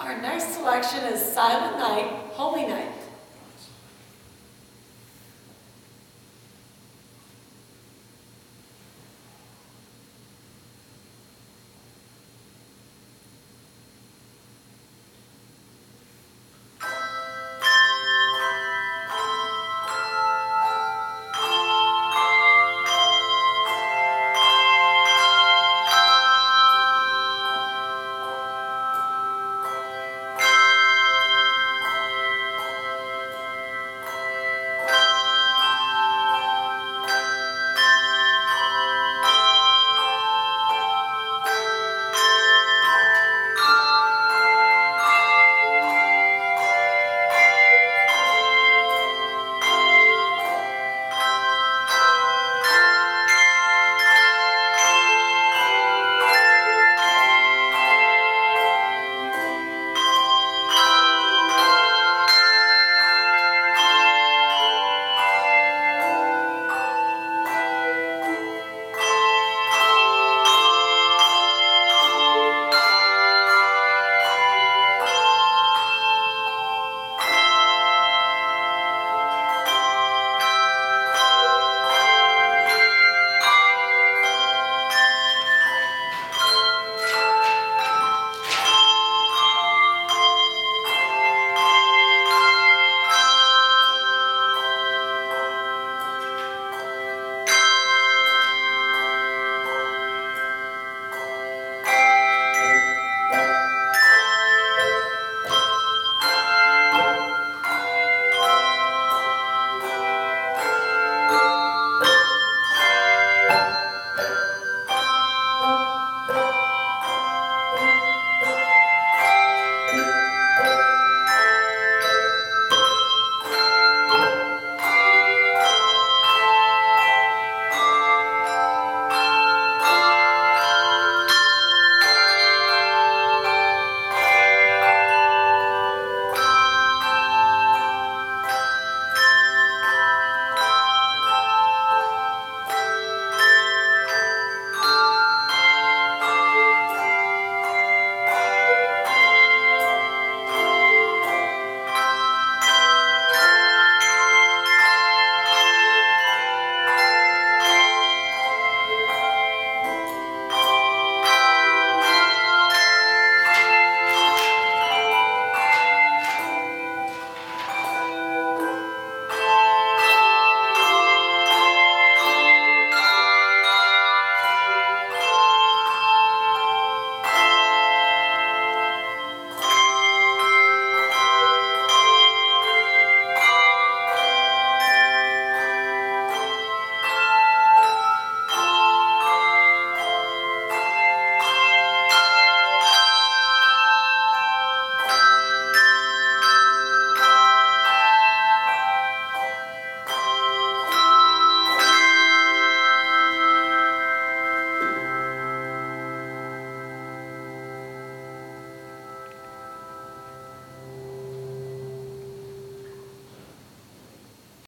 Our next selection is Silent Night, Holy Night.